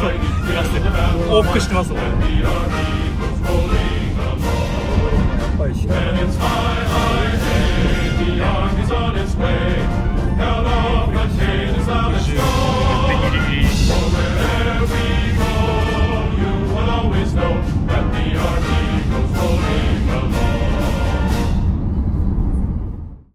と揺らして往復してます俺。